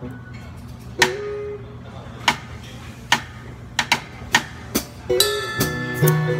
Thank you.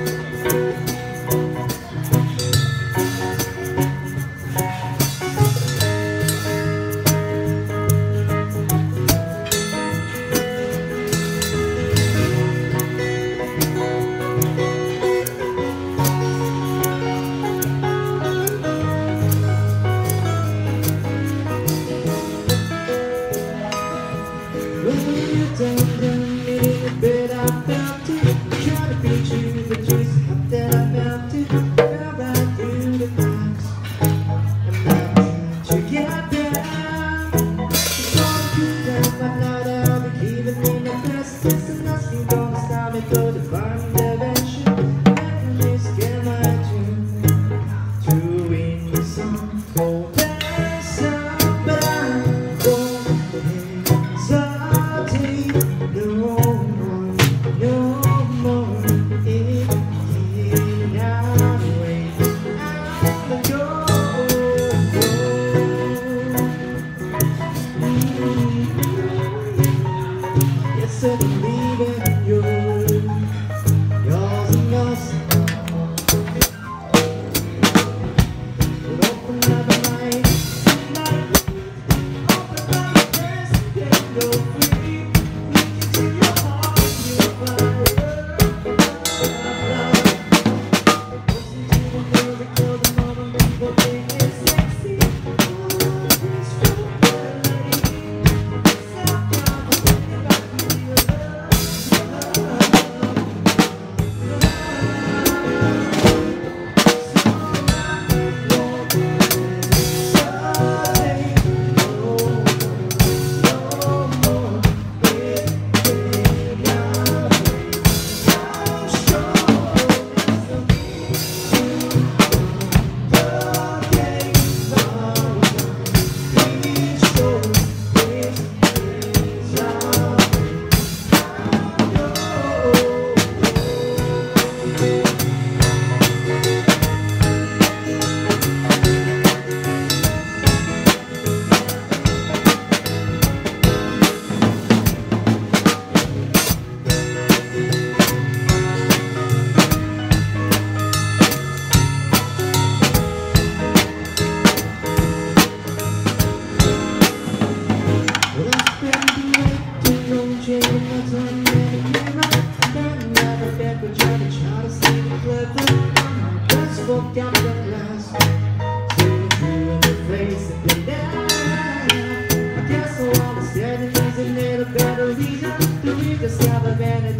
suddenly broke the glass. You in the face I guess all the sadness is a little better reason To rediscover vanity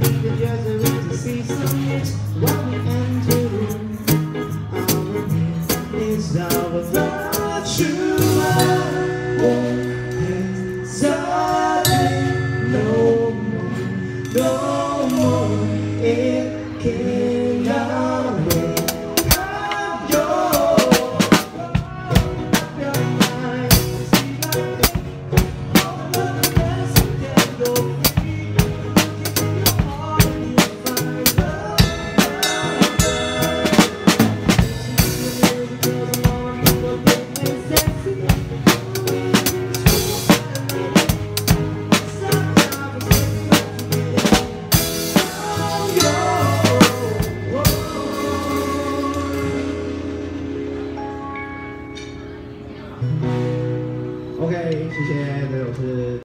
OK，谢谢刘老师。